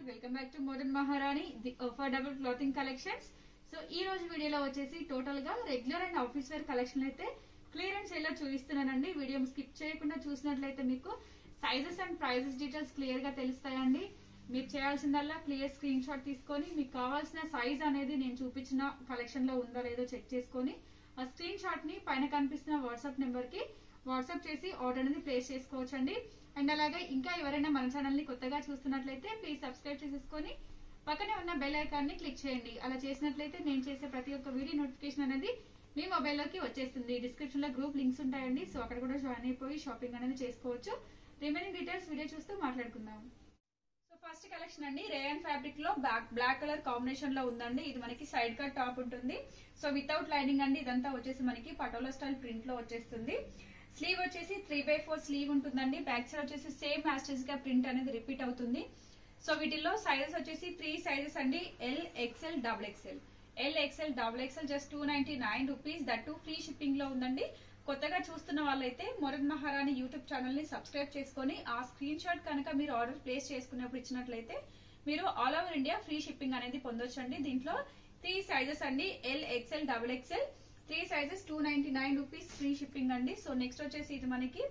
All welcome back to modern Maharani the affordable clothing collections so ఈ రోజు వీడియోలో వచ్చేసి టోటల్గా regular and office wear collection అయితే క్లియరెన్స్ ఎలా చూపిస్తున్నానండి? వీడియో స్కిప్ చేయకుండా చూసినట్లయితే మీకు సైజెస్ అండ్ ప్రైజెస్ డీటెయిల్స్ క్లియర్గా తెలుస్తాయండి. మీరు చేయాల్సిందల్లా క్లియర్ స్క్రీన్ షాట్ తీసుకొని మీకు కావాల్సిన సైజ్ అనేది నేను చూపించిన కలెక్షన్లో ఉందో లేదో చెక్ చేసుకొని ఆ స్క్రీన్ షాట్ని పైన కనిపిస్తున్న వాట్సాప్ నెంబర్కి వాట్సాప్ చేసి ఆర్డర్ అనేది ప్లేస్ చేసుకోవచ్చండి. అండ్ అలాగే ఇంకా ఎవరైనా మన ఛానల్ని కొత్తగా చూస్తున్నట్లయితే ప్లీజ్ సబ్స్క్రైబ్ చేసేసుకొని పక్కనే ఉన్న బెల్ ఐకాన్ని క్లిక్ చేయండి. అలా చేసినట్లయితే నేను చేసే ప్రతి ఒక్క వీడియో నోటిఫికేషన్ అనేది మీ మొబైల్లోకి వచ్చేస్తుంది. డిస్క్రిప్షన్లో గ్రూప్ లింక్స్ ఉంటాయండి. సో అక్కడ కూడా జాయిన్ అయిపోయి షాపింగ్ అనేది చేసుకోవచ్చు. రిమైనింగ్ డీటెయిల్స్ వీడియో చూస్తూ మాట్లాడుకుందాం. సో ఫస్ట్ కలెక్షన్ అండి. రేయన్ ఫ్యాబ్రిక్లో బ్లాక్ బ్లాక్ కలర్ కాంబినేషన్లో ఉందండి. ఇది మనకి సైడ్ కట్ టాప్ ఉంటుంది. సో వితౌట్ లైనింగ్ అండి. ఇదంతా వచ్చేసి మనకి పటోలా స్టైల్ ప్రింట్లో వచ్చేస్తుంది. స్లీవ్ వచ్చేసి త్రీ బై ఫోర్ స్లీవ్ ఉంటుందండి. బ్యాక్ సైడ్ వచ్చేసి సేమ్ యాస్టేజ్గా ప్రింట్ అనేది రిపీట్ అవుతుంది. సో వీటిల్లో సైజెస్ వచ్చేసి త్రీ సైజెస్ అండి. L XL double XL L XL double XL just two ninety nine rupees that two free షిప్పింగ్లో ఉందండి. కొత్తగా చూస్తున్న వాళ్ళైతే మొరన్ మహారాణి యూట్యూబ్ ఛానల్ని సబ్స్క్రైబ్ చేసుకొని ఆ స్క్రీన్ షాట్ కనుక మీరు ఆర్డర్ ప్లేస్ చేసుకున్నప్పుడు ఇచ్చినట్లయితే మీరు all over India free shipping అనేది పొందొచ్చండి. దీంట్లో త్రీ సైజెస్ అండి. L XL double XL three sizes two ninety nine rupees free shipping అండి. సో నెక్స్ట్ వచ్చేసి ఇది మనకి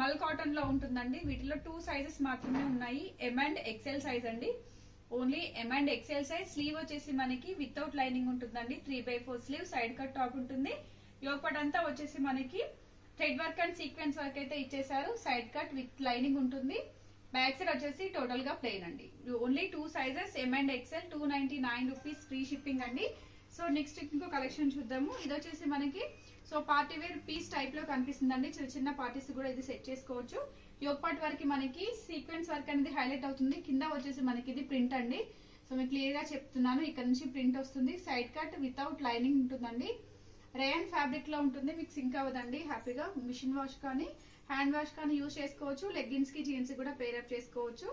మల్ కాటన్లో ఉంటుందండి. వీటిలో టూ సైజెస్ మాత్రమే ఉన్నాయి. ఎం అండ్ ఎక్సెల్ సైజ్ అండి. Only M and XL size sleeve వచ్చేసి మనకి వితౌట్ లైనింగ్ ఉంటుందండి. Three by four sleeve side cut top ఉంటుంది. యోగపట్ అంతా వచ్చేసి మనకి thread work and sequence work అయితే ఇచ్చేసారు సైడ్ కట్ విత్ లైనింగ్ ఉంటుంది. బ్యాక్ సైడ్ వచ్చేసి టోటల్గా ప్లెయిన్ అండి. Only two sizes M and XL two ninety nine rupees free shipping అండి. సో నెక్స్ట్ ఇంకో కలెక్షన్ చూద్దాము. ఇది వచ్చేసి మనకి సో పార్టీ వేర్ పీస్ టైప్లో కనిపిస్తుందండి. చిన్న చిన్న పార్టీస్ కూడా ఇది సెట్ చేసుకోవచ్చు. యోగపాట్ వరకు మనకి సీక్వెన్స్ వర్క్ అనేది హైలైట్ అవుతుంది. కింద వచ్చేసి మనకి ఇది ప్రింట్ అండి. సో మీకు క్లియర్గా చెప్తున్నాను. ఇక్కడ నుంచి ప్రింట్ వస్తుంది. సైడ్ కట్ వితౌట్ లైనింగ్ ఉంటుందండి. రేయన్ ఫ్యాబ్రిక్లో ఉంటుంది. మీకు సింక్ అవ్వదండి. హ్యాపీగా మిషన్ వాష్ కానీ హ్యాండ్ వాష్ కానీ యూజ్ చేసుకోవచ్చు. లెగ్గిన్స్కి జీన్స్ కూడా పేరప్ చేసుకోవచ్చు.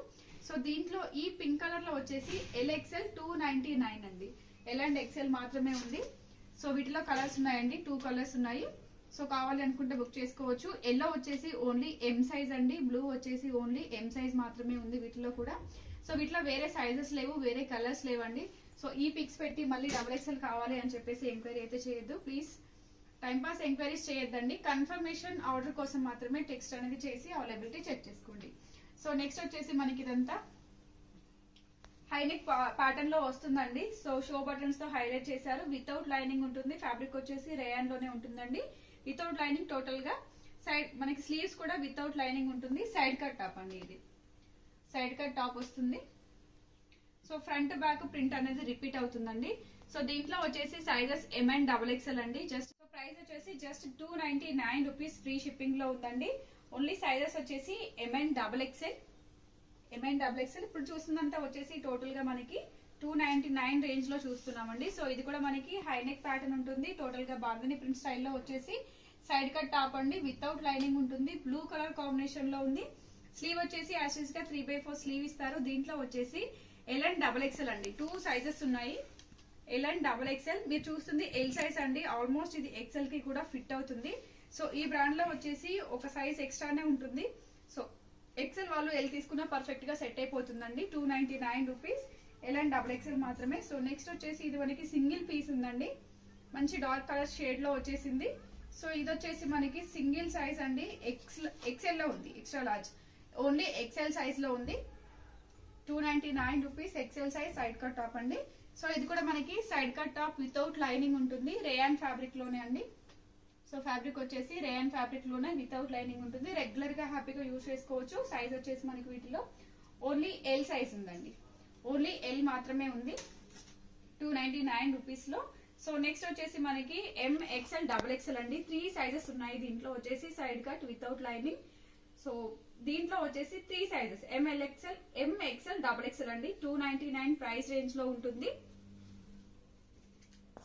సో దీంట్లో ఈ పింక్ కలర్లో వచ్చేసి L XL two ninety nine అండి. ఎల్ అండ్ ఎక్స్ఎల్ మాత్రమే ఉంది. సో వీటిలో కలర్స్ ఉన్నాయండి. టూ కలర్స్ ఉన్నాయి. సో కావాలి అనుకుంటే బుక్ చేసుకోవచ్చు. ఎల్లో వచ్చేసి ఓన్లీ ఎం సైజ్ అండి. బ్లూ వచ్చేసి ఓన్లీ ఎం సైజ్ మాత్రమే ఉంది వీటిలో కూడా. సో వీటిలో వేరే సైజెస్ లేవు వేరే కలర్స్ లేవండి. సో ఈ పిక్స్ పెట్టి మళ్ళీ డబుల్ ఎక్స్ఎల్ కావాలి అని చెప్పేసి ఎంక్వైరీ అయితే చేయొద్దు. ప్లీజ్ టైంపాస్ ఎంక్వైరీస్ చేయొద్దండి. కన్ఫర్మేషన్ ఆర్డర్ కోసం మాత్రమే టెక్స్ట్ అనేది చేసి అవైలబిలిటీ చెక్ చేసుకోండి. సో నెక్స్ట్ వచ్చేసి మనకి ఇదంతా. హైనెక్ ప్యాటర్న్లో వస్తుందండి. సో షో బటన్స్తో హైలైట్ చేశారు. వితౌట్ లైనింగ్ ఉంటుంది. ఫ్యాబ్రిక్ వచ్చేసి రేయాన్లోనే ఉంటుందండి. వితౌట్ లైనింగ్ టోటల్గా సైడ్ మనకి స్లీవ్స్ కూడా వితౌట్ లైనింగ్ ఉంటుంది. సైడ్ కట్ టాప్ అండి ఇది. సైడ్ కట్ టాప్ వస్తుంది. సో ఫ్రంట్ బ్యాక్ ప్రింట్ అనేది రిపీట్ అవుతుందండి. సో దీంట్లో వచ్చేసి sizes M and double XL అండి. జస్ట్ ప్రైస్ వచ్చేసి just two ninety nine rupees free షిప్పింగ్లో ఉందండి. ఓన్లీ సైజెస్ వచ్చేసి M and double XL M and double XL ఇప్పుడు చూస్తుందంతా వచ్చేసి టోటల్గా మనకి టూ నైన్టీ నైన్ రేంజ్లో చూస్తున్నామండి. సో ఇది కూడా మనకి హైనెక్ ప్యాటర్న్ ఉంటుంది. టోటల్గా బార్గని ప్రింట్ స్టైల్లో వచ్చేసి సైడ్ కట్ టాప్ అండి. వితౌట్ లైనింగ్ ఉంటుంది. బ్లూ కలర్ కాంబినేషన్లో ఉంది. స్లీవ్ వచ్చేసి యాషెస్గా త్రీ బై ఫోర్ స్లీవ్ ఇస్తారు. దీంట్లో వచ్చేసి ఎల్ అండ్ డబుల్ ఎక్స్ఎల్ అండి. టూ సైజెస్ ఉన్నాయి. ఎల్ అండ్ డబుల్ ఎక్స్ఎల్ మీరు చూస్తుంది ఎల్ సైజ్ అండి. ఆల్మోస్ట్ ఇది ఎక్స్ఎల్కి కూడా ఫిట్ అవుతుంది. సో ఈ బ్రాండ్లో వచ్చేసి ఒక సైజ్ ఎక్స్ట్రానే ఉంటుంది. ఎక్సెల్ వాళ్ళు ఎల్ తీసుకున్నా పర్ఫెక్ట్గా సెట్ అయిపోతుందండి. Two ninety nine rupees L and double XL మాత్రమే. సో నెక్స్ట్ వచ్చేసి ఇది మనకి సింగిల్ పీస్ ఉందండి. మంచి డార్క్ కలర్ షేడ్లో వచ్చేసింది. సో ఇది వచ్చేసి మనకి సింగిల్ సైజ్ అండి. ఎక్స్ ఎక్సెల్లో ఉంది ఎక్స్ట్రా లార్జ్ ఓన్లీ ఎక్సెల్ సైజ్లో ఉంది. Two ninety nine rupees XL size side cut top అండి. సో ఇది కూడా మనకి side cut top without lining ఉంటుంది. రేయాన్ ఫ్యాబ్రిక్లోనే అండి. సో ఫ్యాబ్రిక్ వచ్చేసి రేయన్ ఫ్యాబ్రిక్లోనే? వితౌట్ లైనింగ్ ఉంటుంది. రెగ్యులర్గా హ్యాపీగా యూజ్ చేసుకోవచ్చు. సైజ్ వచ్చేసి మనకి వీటిలో ఓన్లీ ఎల్ సైజ్ ఉందండి. ఓన్లీ ఎల్ మాత్రమే ఉంది. టూ నైన్టీ నైన్ రూపీస్లో. సో నెక్స్ట్ వచ్చేసి మనకి ఎం ఎక్స్ఎల్ డబుల్ ఎక్స్ఎల్ అండి. త్రీ సైజెస్ ఉన్నాయి దీంట్లో. వచ్చేసి side cut without lining so దీంట్లో వచ్చేసి three sizes M L XL M XL double XL అండి. టూ నైన్టీ నైన్ ప్రైస్ రేంజ్లో ఉంటుంది.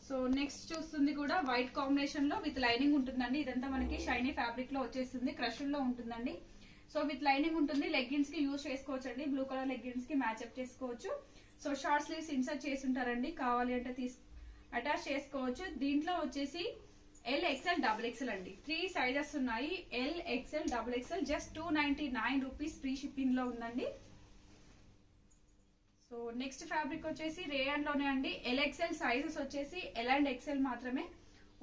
సో నెక్స్ట్ చూస్తుంది కూడా వైట్ కాంబినేషన్లో విత్ లైనింగ్ ఉంటుందండి. ఇదంతా మనకి షైనీ ఫ్యాబ్రిక్లో వచ్చేస్తుంది క్రష్లో ఉంటుందండి. సో విత్ లైనింగ్ ఉంటుంది. లెగ్గిన్స్కి యూజ్ చేసుకోవచ్చు అండి బ్లూ కలర్ లెగ్గిన్స్కి మ్యాచ్అప్ చేసుకోవచ్చు. సో షార్ట్ స్లీవ్స్ ఇన్సర్ట్ చేసి ఉంటారండి. కావాలి అంటే తీసు అటాచ్ చేసుకోవచ్చు. దీంట్లో వచ్చేసి ఎల్ ఎక్స్ఎల్ డబుల్ ఎక్స్ఎల్ అండి. త్రీ సైజెస్ ఉన్నాయి. L XL double XL just two ninety nine rupees free షిప్పింగ్లో ఉందండి. సో నెక్స్ట్ ఫ్యాబ్రిక్ వచ్చేసి రేయాన్లోనే అండి ఎల్ఎక్సెల్ సైజెస్ వచ్చేసి ఎల్ అండ్ ఎక్సెల్ మాత్రమే.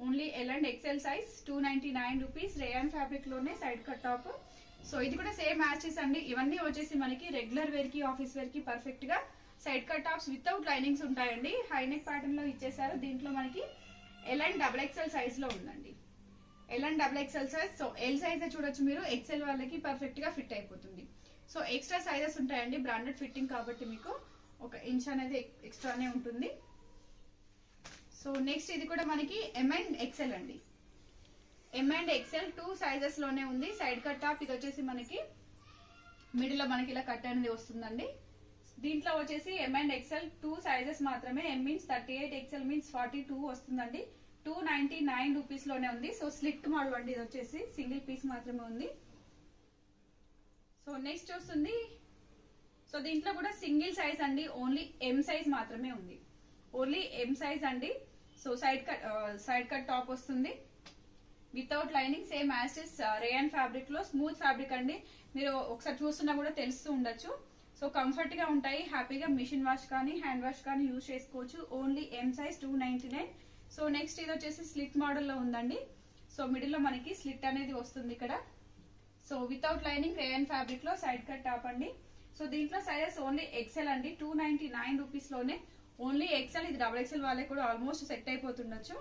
Only L and XL size two ninety nine rupees rayon ఫ్యాబ్రిక్లోనే side cut top so ఇది కూడా same matches అండి. ఇవన్నీ వచ్చేసి మనకి రెగ్యులర్ వేర్కి ఆఫీస్ వేర్కి పర్ఫెక్ట్గా side cut tops without linings ఉంటాయండి. హైనెక్ ప్యాటర్న్లో ఇచ్చేసారు. దీంట్లో మనకి ఎల్ అండ్ డబుల్ ఎక్సెల్ సైజ్లో ఉందండి. L and double XL size so L size చూడొచ్చు మీరు. ఎక్సెల్ వాళ్ళకి పర్ఫెక్ట్గా ఫిట్ అయిపోతుంది. సో ఎక్స్ట్రా సైజెస్ ఉంటాయండి. బ్రాండెడ్ ఫిట్టింగ్ కాబట్టి మీకు. ఒక ఇంచ్ అనేది ఎక్స్ట్రానే ఉంటుంది. సో నెక్స్ట్ ఇది కూడా మనకి ఎం అండ్ ఎక్సెల్ అండి. ఎం అండ్ ఎక్సెల్ టూ సైజెస్లోనే ఉంది. సైడ్ కట్ టాప్ ఇది వచ్చేసి మనకి మిడిల్లో మనకి ఇలా కట్ అనేది వస్తుందండి. దీంట్లో వచ్చేసి M and XL two sizes మాత్రమే. M means thirty eight XL means forty two వస్తుందండి. టూ నైన్టీ నైన్ రూపీస్లోనే ఉంది. సో స్లిట్ మోడల్ అండి ఇది వచ్చేసి. సింగిల్ పీస్ మాత్రమే ఉంది. సో నెక్స్ట్ వస్తుంది సో దీంట్లో కూడా సింగిల్ సైజ్ అండి ఓన్లీ ఎం సైజ్ మాత్రమే ఉంది. ఓన్లీ ఎం సైజ్ అండి. So side cut side cut top వస్తుంది. Without lining same as is rayon ఫ్యాబ్రిక్లో స్మూత్ ఫ్యాబ్రిక్ అండి. మీరు ఒకసారి చూస్తున్నా కూడా తెలుస్తూ ఉండొచ్చు. సో కంఫర్ట్గా ఉంటాయి హ్యాపీగా మిషన్ వాష్ కానీ హ్యాండ్ వాష్ కానీ యూజ్ చేసుకోవచ్చు. Only M size two ninety nine so next ఇది వచ్చేసి స్లిట్ మోడల్లో ఉందండి. సో మిడిల్లో మనకి స్లిట్ అనేది వస్తుంది ఇక్కడ. సో వితౌట్ లైనింగ్ రేయన్ ఫ్యాబ్రిక్లో సైడ్ కట్ టాప్ అండి. సో దీంట్లో సైజెస్ ఓన్లీ ఎక్సెల్ అండి. టూ నైన్టీ నైన్ రూపీస్లోనే ఓన్లీ ఎక్సెల్ ఇది డబుల్ ఎక్సెల్ వాళ్ళకి కూడా ఆల్మోస్ట్ సెట్ అయిపోతుండొచ్చు.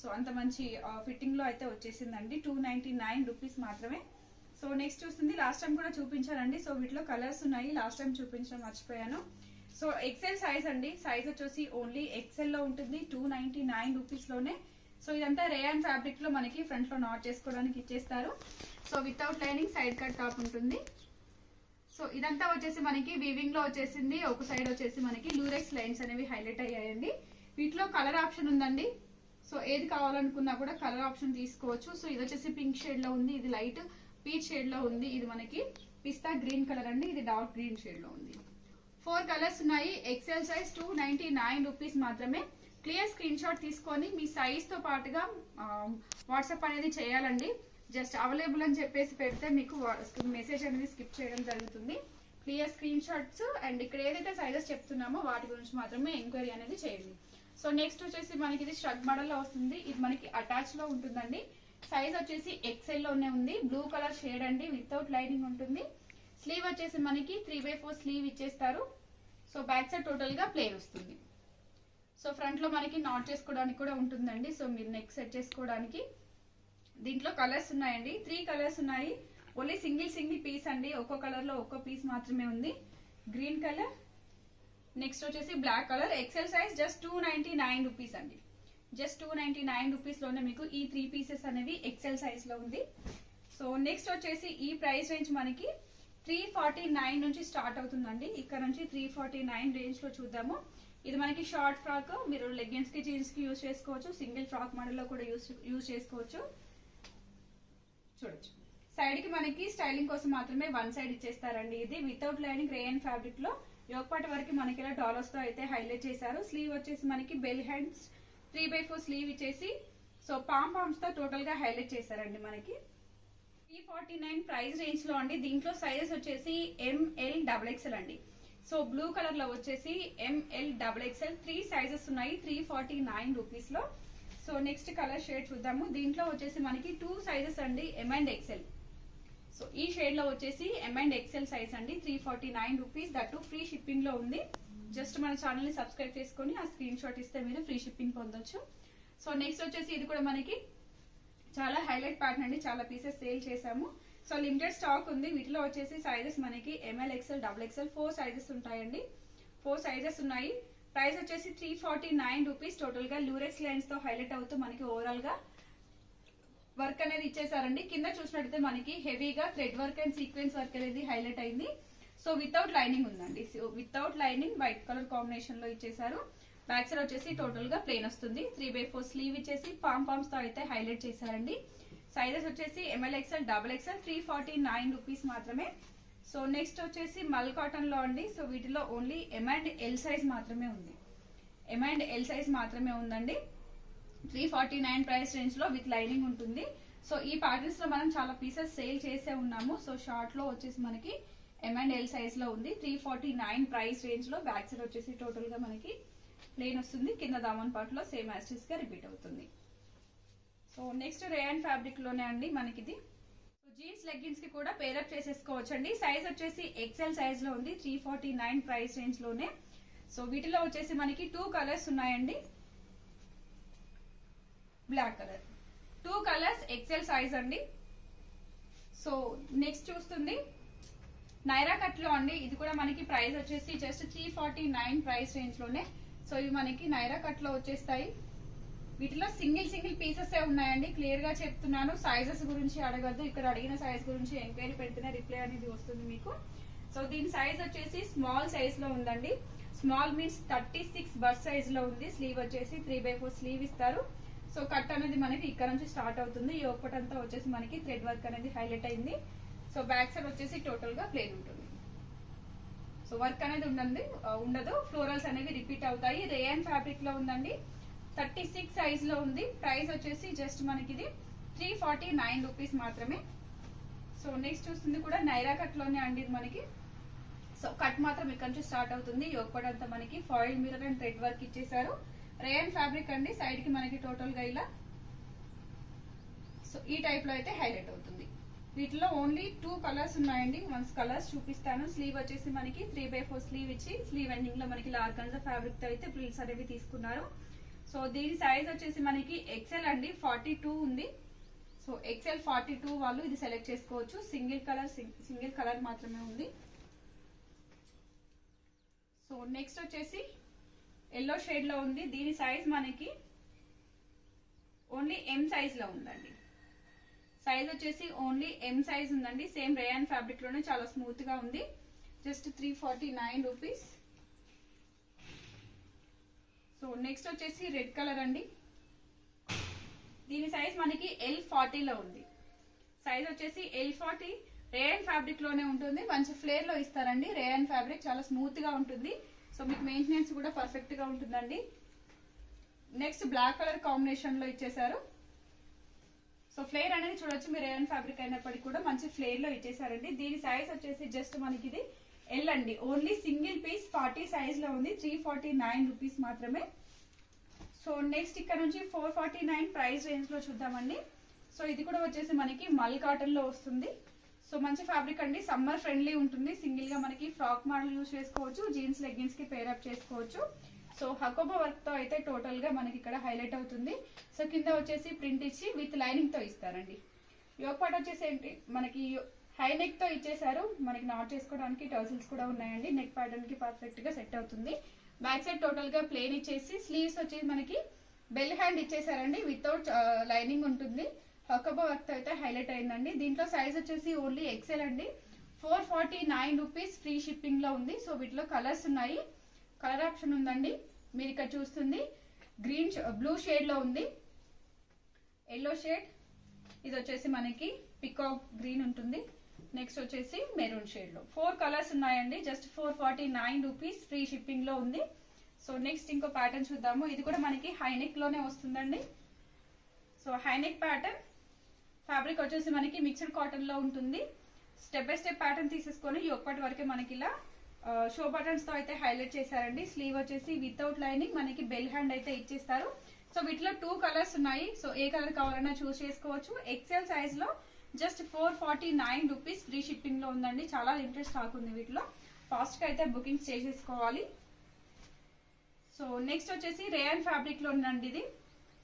సో అంత మంచి ఫిట్టింగ్లో అయితే వచ్చేసిందండి. టూ నైన్టీ నైన్ రూపీస్ మాత్రమే. సో నెక్స్ట్ చూస్తుంది. లాస్ట్ టైం కూడా చూపించానండి. సో వీటిలో కలర్స్ ఉన్నాయి. లాస్ట్ టైం చూపించడం మర్చిపోయాను. సో ఎక్సెల్ సైజ్ అండి. సైజ్ వచ్చేసి ఓన్లీ ఎక్సెల్లో ఉంటుంది. టూ నైన్టీ నైన్ రూపీస్లోనే. సో ఇదంతా రేయాన్ ఫ్యాబ్రిక్లో మనకి ఫ్రంట్లో నాట్ చేసుకోవడానికి ఇచ్చేస్తారు. So without lining side cut top ఉంటుంది. సో ఇదంతా వచ్చేసి మనకి వీవింగ్లో వచ్చేసింది ఒక సైడ్ వచ్చేసి మనకి లూరెక్స్ లైన్స్ అనేవి హైలైట్ అయ్యాయండి. వీటిలో కలర్ ఆప్షన్ ఉందండి. సో ఏది కావాలనుకున్నా కూడా కలర్ ఆప్షన్ తీసుకోవచ్చు. సో ఇది వచ్చేసి పింక్ షేడ్లో ఉంది ఇది లైట్ పీచ్ షేడ్లో ఉంది ఇది మనకి పిస్తా గ్రీన్ కలర్ అండి ఇది డార్క్ గ్రీన్ షేడ్లో ఉంది. ఫోర్ కలర్స్ ఉన్నాయి. XL size two ninety nine rupees మాత్రమే. క్లియర్ స్క్రీన్ షాట్ తీసుకొని మీ సైజ్తో పాటుగా వాట్సాప్ అనేది చేయాలండి. జస్ట్ అవైలబుల్ అని చెప్పేసి పెడితే మీకు మెసేజ్ అనేది స్కిప్ చేయడం జరుగుతుంది. క్లియర్ స్క్రీన్ షాట్స్ అండ్ ఇక్కడ ఏదైతే సైజెస్ చెప్తున్నామో వాటి గురించి మాత్రమే ఎంక్వైరీ అనేది చేయండి. సో నెక్స్ట్ వచ్చేసి మనకి ఇది స్ట్రగ్ మోడల్లో వస్తుంది. ఇది మనకి అటాచ్లో ఉంటుందండి. సైజ్ వచ్చేసి ఎక్సెల్లోనే ఉంది. బ్లూ కలర్ షేడ్ అండి వితౌట్ లైనింగ్ ఉంటుంది. స్లీవ్ వచ్చేసి మనకి త్రీ బై ఫోర్ స్లీవ్ ఇచ్చేస్తారు. సో బ్యాక్ సైడ్ టోటల్గా ప్లేన్ వస్తుంది. సో ఫ్రంట్లో మనకి నాట్ చేసుకోవడానికి కూడా ఉంటుందండి. సో మీరు నెక్ సెట్ చేసుకోవడానికి. దీంట్లో కలర్స్ ఉన్నాయండి. త్రీ కలర్స్ ఉన్నాయి. ఓన్లీ సింగిల్ సింగిల్ పీస్ అండి. ఒక్కో కలర్లో ఒక్కో పీస్ మాత్రమే ఉంది. Green colour. నెక్స్ట్ వచ్చేసి black colour. XL size just two ninety nine rupees అండి. జస్ట్ టూ నైన్టీ నైన్ రూపీస్లోనే మీకు ఈ త్రీ పీసెస్ అనేవి ఎక్సెల్ సైజ్లో ఉంది. సో నెక్స్ట్ వచ్చేసి ఈ ప్రైస్ రేంజ్ మనకి త్రీ ఫార్టీ నైన్ నుంచి స్టార్ట్ అవుతుందండి. ఇక్కడ నుంచి త్రీ ఫార్టీ నైన్ రేంజ్లో చూద్దాము. ఇది మనకి షార్ట్ ఫ్రాక్. మీరు లెగ్గిన్స్కి జీన్స్కి యూజ్ చేసుకోవచ్చు. సింగిల్ ఫ్రాక్ మోడల్లో కూడా యూజ్ యూజ్ చేసుకోవచ్చు. చూడొచ్చు సైడ్కి మనకి స్టైలింగ్ కోసం మాత్రమే వన్ సైడ్ ఇచ్చేస్తారండి ఇది. వితౌట్ లైనింగ్ రేయన్ ఫ్యాబ్రిక్లో యోగపాటి వరకు మనకి ఇలా డాలర్స్తో అయితే హైలైట్ చేశారు. స్లీవ్ వచ్చేసి మనకి bell hands three by four sleeve ఇచ్చేసి సో పామ్ పామ్స్తో టోటల్గా హైలైట్ చేశారండి మనకి. త్రీ ఫార్టీ నైన్ ప్రైస్ రేంజ్లో అండి. దీంట్లో సైజెస్ వచ్చేసి ఎంఎల్ డబుల్ ఎక్స్ఎల్ అండి. సో బ్లూ కలర్లో వచ్చేసి M L double XL three sizes ఉన్నాయి. త్రీ ఫార్టీ నైన్ రూపీస్లో. సో నెక్స్ట్ కలర్ షేడ్ చూద్దాము. దీంట్లో వచ్చేసి మనకి టూ సైజెస్ అండి ఎం అండ్ ఎక్స్ఎల్ సో ఈ షేడ్లో వచ్చేసి ఎం అండ్ ఎక్స్ఎల్ సైజ్ అండి. Three forty nine rupees that free షిప్పింగ్లో ఉంది. జస్ట్ మన ఛానల్ని సబ్స్క్రైబ్ చేసుకొని ఆ స్క్రీన్ షాట్ ఇస్తే మీరు ఫ్రీ షిప్పింగ్ పొందొచ్చు. సో నెక్స్ట్ వచ్చేసి ఇది కూడా మనకి చాలా హైలైట్ ప్యాటర్న్ అండి. చాలా పీసెస్ సేల్ చేసాము సో లిమిటెడ్ స్టాక్ ఉంది. వీటిలో వచ్చేసి సైజెస్ మనకి M L XL double XL four sizes ఉంటాయండి. ఫోర్ సైజెస్ ఉన్నాయి. ప్రైస్ వచ్చేసి త్రీ ఫార్టీ నైన్ రూపీస్. టోటల్గా లూరెక్స్ లైన్స్తో హైలైట్ అవుతూ మనకి ఓవరాల్గా వర్క్ అనేది ఇచ్చేసారండి కింద చూసినట్టయితే మనకి హెవీగా thread work and sequence work అనేది హైలైట్ అయింది. సో వితౌట్ లైనింగ్ ఉందండి. So without lining white colour కాంబినేషన్లో ఇచ్చేసారు బ్యాక్ సైడ్ వచ్చేసి టోటల్గా ప్లేన్ వస్తుంది. త్రీ బై ఫోర్ స్లీవ్ ఇచ్చేసి పామ్ పామ్స్తో అయితే హైలైట్ చేశారండి. సైజెస్ వచ్చేసి M L XL double XL three forty nine rupees మాత్రమే. సో నెక్స్ట్ వచ్చేసి మల్ కాటన్లో అండి. సో వీటిలో only M and L size మాత్రమే ఉంది. ఎం అండ్ ఎల్ సైజ్ మాత్రమే ఉందండి. త్రీ ఫార్టీ నైన్ ప్రైస్ రేంజ్లో విత్ లైనింగ్ ఉంటుంది. సో ఈ ప్యాటర్న్స్లో మనం చాలా పీసెస్ సేల్ చేసే ఉన్నాము. సో షార్ట్లో వచ్చేసి మనకి ఎం అండ్ ఎల్ సైజ్లో ఉంది. త్రీ ఫార్టీ నైన్ ప్రైస్ రేంజ్లో బ్యాక్ సైడ్ వచ్చేసి టోటల్గా మనకి ప్లేన్ వస్తుంది. కింద దామన్ పార్ట్లో సేమ్ యాస్టిస్గా రిపీట్ అవుతుంది. సో నెక్స్ట్ రేయన్ ఫ్యాబ్రిక్లోనే అండి మనకి ఇది జీన్స్ లెగ్గిన్స్కి కూడా పేరప్ చేసేసుకోవచ్చండి. సైజ్ వచ్చేసి ఎక్సెల్ సైజ్లో ఉంది త్రీ ఫార్టీ నైన్ ప్రైస్ రేంజ్లోనే. సో వీటిలో వచ్చేసి మనకి టూ కలర్స్ ఉన్నాయండి. Black colour two colours XL size అండి. సో నెక్స్ట్ చూస్తుంది. నైరా కట్లో అండి. ఇది కూడా మనకి ప్రైస్ వచ్చేసి just three forty nine price రేంజ్లోనే. So ఇవి మనకి నైరా కట్లో వచ్చేస్తాయి. వీటిలో సింగిల్ సింగిల్ పీసెస్ ఏ ఉన్నాయండి. క్లియర్గా చెప్తున్నాను. సైజెస్ గురించి అడగద్దు. ఇక్కడ అడిగిన సైజ్ గురించి ఎంక్వైరీ పెడితేనే రిప్లై అనేది వస్తుంది మీకు. సో దీని సైజ్ వచ్చేసి స్మాల్ సైజ్లో ఉందండి. Small means thirty six bust సైజ్లో ఉంది. స్లీవ్ వచ్చేసి త్రీ బై ఫోర్ స్లీవ్ ఇస్తారు. సో కట్ అనేది మనకి ఇక్కడ నుంచి స్టార్ట్ అవుతుంది. ఈ ఒక్కటంతా వచ్చేసి మనకి థ్రెడ్ వర్క్ అనేది హైలైట్ అయింది. సో బ్యాక్ సైడ్ వచ్చేసి టోటల్గా ప్లేన్ ఉంటుంది. సో వర్క్ అనేది uh, ఉండదు ఉండదు. ఫ్లోరల్స్ అనేవి రిపీట్ అవుతాయి. రేయన్ ఫ్యాబ్రిక్లో ఉందండి? థర్టీ సిక్స్ సైజ్లో ఉంది. ప్రైస్ వచ్చేసి జస్ట్ మనకి ఇది త్రీ ఫార్టీ నైన్ రూపీస్ మాత్రమే. సో నెక్స్ట్ చూస్తుంది కూడా నైరా కట్లోనే అండి ఇది మనకి. సో కట్ మాత్రం ఇక్కడ నుంచి స్టార్ట్ అవుతుంది. అంతా మనకి foil mirror and thread work ఇచ్చేసారు రేయన్ ఫ్యాబ్రిక్ అండి. సైడ్కి మనకి టోటల్గా ఇలా సో ఈ టైప్లో అయితే హైలైట్ అవుతుంది. వీటిలో ఓన్లీ టూ కలర్స్ ఉన్నాయండి. వన్స్ కలర్స్ చూపిస్తాను. స్లీవ్ వచ్చేసి మనకి త్రీ బై ఫోర్ స్లీవ్ ఇచ్చి స్లీవ్ ఎండింగ్లో మనకి లార్గన్జా ఫ్యాబ్రిక్తో అయితే ప్రిల్స్ అనేవి తీసుకున్నారు. సో దీని సైజ్ వచ్చేసి మనకి ఎక్సెల్ అండి ఫార్టీ టూ ఉంది. సో ఎక్సెల్ ఫార్టీ టూ వాళ్ళు ఇది సెలెక్ట్ చేసుకోవచ్చు. సింగిల్ కలర్ సింగిల్ కలర్ మాత్రమే ఉంది. సో నెక్స్ట్ వచ్చేసి ఎల్లో షేడ్లో ఉంది. దీని సైజ్ మనకి ఓన్లీ ఎం సైజ్లో ఉందండి. సైజ్ వచ్చేసి ఓన్లీ ఎం సైజ్ ఉందండి. సేమ్ రేయాన్ ఫ్యాబ్రిక్లోనే చాలా స్మూత్గా ఉంది. Just three forty nine rupees so next వచ్చేసి రెడ్ కలర్ అండి. దీని సైజ్ మనకి ఎల్ ఫార్టీలో ఉంది. సైజ్ వచ్చేసి ఎల్ ఫార్టీ రేయన్ ఫ్యాబ్రిక్లోనే ఉంటుంది. మంచి ఫ్లేర్లో ఇస్తారండి. రేయన్ ఫ్యాబ్రిక్ చాలా స్మూత్గా ఉంటుంది. సో మీకు మెయింటెనెన్స్ కూడా పర్ఫెక్ట్గా ఉంటుందండి. నెక్స్ట్ బ్లాక్ కలర్ కాంబినేషన్లో ఇచ్చేసారు సో ఫ్లేర్ అనేది చూడొచ్చు. మీరు రేయన్ ఫ్యాబ్రిక్ అయినప్పటికీ కూడా మంచి ఫ్లేర్లో ఇచ్చేసారండి దీని సైజ్ వచ్చేసి జస్ట్ మనకి ఇది ఎల్ అండి ఓన్లీ సింగిల్ పీస్ ఫార్టీ సైజ్లో ఉంది. త్రీ ఫార్టీ నైన్ రూపీస్ మాత్రమే. సో నెక్స్ట్ ఇక్కడ నుంచి ఫోర్ ఫార్టీ నైన్ ప్రైస్ రేంజ్లో చూద్దామండి. సో ఇది కూడా వచ్చేసి మనకి మల్ కాటన్లో వస్తుంది. సో మంచి ఫ్యాబ్రిక్ అండి. సమ్మర్ ఫ్రెండ్లీ ఉంటుంది. సింగిల్గా మనకి ఫ్రాక్ మోడల్ యూస్ చేసుకోవచ్చు. జీన్స్ లెగ్గిన్స్కి పేరప్ చేసుకోవచ్చు. సో హకోబా వర్క్తో అయితే టోటల్గా మనకి ఇక్కడ హైలైట్ అవుతుంది. సో కింద వచ్చేసి ప్రింట్ ఇచ్చి విత్ లైనింగ్తో ఇస్తారండి. యోగ్ వచ్చేసి ఏంటి? మనకి హై నెక్తో ఇచ్చేసారు మనకి నాట్ చేసుకోవడానికి టర్సిల్స్ కూడా ఉన్నాయండి. నెక్ ప్యాటర్న్కి పర్ఫెక్ట్గా సెట్ అవుతుంది. బ్యాక్ సైడ్ టోటల్గా ప్లేన్ ఇచ్చేసి స్లీవ్స్ వచ్చేసి మనకి బెల్ హ్యాండ్ ఇచ్చేసారండి వితౌట్ లైనింగ్ ఉంటుంది. హకబా వర్క్ అయితే హైలైట్ అయిందండి. దీంట్లో సైజ్ వచ్చేసి ఓన్లీ ఎక్సెల్ అండి. Four forty nine rupees free షిప్పింగ్లో ఉంది. సో వీటిలో కలర్స్ ఉన్నాయి. కలర్ ఆప్షన్ ఉందండి. మీరు ఇక్కడ చూస్తుంది. గ్రీన్ బ్లూ షేడ్లో ఉంది. ఎల్లో షేడ్ ఇది వచ్చేసి మనకి పికాక్ గ్రీన్ ఉంటుంది. నెక్స్ట్ వచ్చేసి మెరూన్ షేడ్లో. ఫోర్ కలర్స్ ఉన్నాయండి. Just four forty nine rupees free షిప్పింగ్లో ఉంది. సో నెక్స్ట్ ఇంకో ప్యాటర్న్ చూద్దాము. ఇది కూడా మనకి హైనెక్లోనే వస్తుందండి. సో హైనెక్ ప్యాటర్న్ ఫ్యాబ్రిక్ వచ్చేసి మనకి మిక్స్డ్ కాటన్లో ఉంటుంది. స్టెప్ బై స్టెప్ ప్యాటర్న్ తీసేసుకొని ఒక్కటి వరకే మనకి ఇలా షో బటన్స్తో అయితే హైలైట్ చేశారండి. స్లీవ్ వచ్చేసి వితౌట్ లైనింగ్ మనకి బెల్ హ్యాండ్ అయితే ఇచ్చేస్తారు. సో వీటిలో టూ కలర్స్ ఉన్నాయి. సో ఏ కలర్ కావాలన్నా చూస్ చేసుకోవచ్చు. ఎక్సెల్ సైజ్లో just four forty nine rupees free షిప్పింగ్లో ఉందండి. చాలా ఇంట్రెస్ట్ స్టాక్ ఉంది వీటిలో. ఫాస్ట్గా అయితే బుకింగ్స్ చేసేసుకోవాలి. సో నెక్స్ట్ వచ్చేసి రేయన్ ఫ్యాబ్రిక్లో ఉందండి ఇది.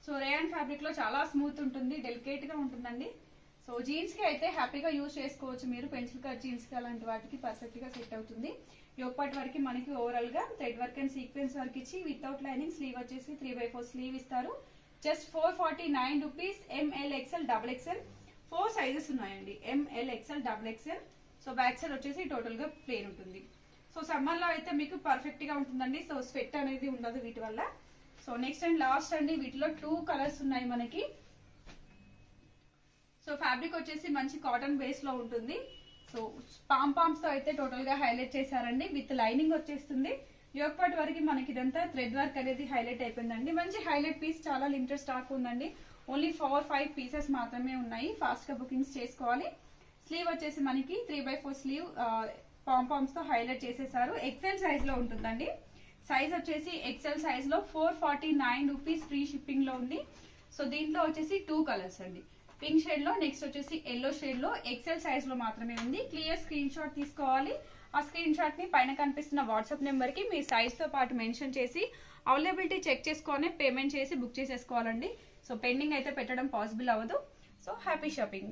సో రేయన్ ఫ్యాబ్రిక్లో చాలా స్మూత్ ఉంటుంది డెలికేట్గా ఉంటుందండి. సో జీన్స్కి అయితే హ్యాపీగా యూజ్ చేసుకోవచ్చు మీరు. పెన్సిల్ కట్ జీన్స్కి అలాంటి వాటికి పర్ఫెక్ట్గా సెట్ అవుతుంది. యోపాటి వరకు మనకి ఓవరాల్గా thread work and sequence work ఇచ్చి వితౌట్ లైనింగ్ స్లీవ్ వచ్చేసి త్రీ బై ఫోర్ స్లీవ్ ఇస్తారు. Just four forty nine rupees M L XL double XL. Four sizes ఉన్నాయండి. M L XL double XL so back side వచ్చేసి టోటల్గా plane ఉంటుంది. So సమ్మర్లో అయితే మీకు పర్ఫెక్ట్గా ఉంటుందండి. సో స్వెట్ అనేది ఉండదు వీటి వల్ల. సో నెక్స్ట్ అండ్ లాస్ట్ అండి వీటిలో టూ కలర్స్ ఉన్నాయి మనకి. సో ఫ్యాబ్రిక్ వచ్చేసి మంచి కాటన్ బేస్లో ఉంటుంది. సో పామ్ పామ్స్తో అయితే టోటల్గా హైలైట్ చేశారండి. విత్ లైనింగ్ వచ్చేస్తుంది. యోగపాటి వరకు మనకి ఇదంతా థ్రెడ్ వర్క్ అనేది హైలైట్ అయిపోయిందండి. మంచి హైలైట్ పీస్ చాలా లిమిటెడ్ స్టాక్ ఉందండి. ఓన్లీ ఫోర్ ఫైవ్ పీసెస్ మాత్రమే ఉన్నాయి. ఫాస్ట్గా బుకింగ్స్ చేసుకోవాలి. స్లీవ్ వచ్చేసి మనకి త్రీ బై ఫోర్ స్లీవ్ పాంపామ్స్తో హైలైట్ చేసేసారు. ఎక్సెల్ సైజ్లో ఉంటుందండి. సైజ్ వచ్చేసి ఎక్సెల్ సైజ్లో four forty nine rupees free షిప్పింగ్లో ఉంది. సో దీంట్లో వచ్చేసి టూ కలర్స్ అండి. పింక్ షేడ్లో నెక్స్ట్ వచ్చేసి ఎల్లో షేడ్లో ఎక్సెల్ సైజ్లో మాత్రమే ఉంది. క్లియర్ స్క్రీన్ షాట్ తీసుకోవాలి. ఆ స్క్రీన్ షాట్ని పైన కనిపిస్తున్న వాట్సాప్ నెంబర్కి మీ సైజ్తో పాటు మెన్షన్ చేసి అవైలబిలిటీ చెక్ చేసుకొని పేమెంట్ చేసి బుక్ చేసేసుకోవాలండి. సో పెండింగ్ అయితే పెట్టడం పాసిబుల్ అవ్వదు. So happy shopping